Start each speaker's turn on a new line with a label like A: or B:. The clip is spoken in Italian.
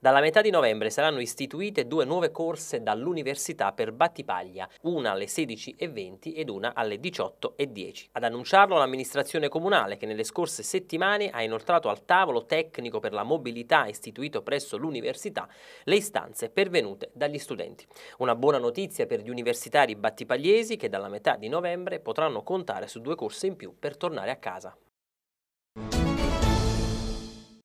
A: Dalla metà di novembre saranno istituite due nuove corse dall'Università per Battipaglia, una alle 16.20 ed una alle 18.10. Ad annunciarlo l'amministrazione comunale che nelle scorse settimane ha inoltrato al tavolo tecnico per la mobilità istituito presso l'Università le istanze pervenute dagli studenti. Una buona notizia per gli universitari battipagliesi che dalla metà di novembre potranno contare su due corse in più per tornare a casa.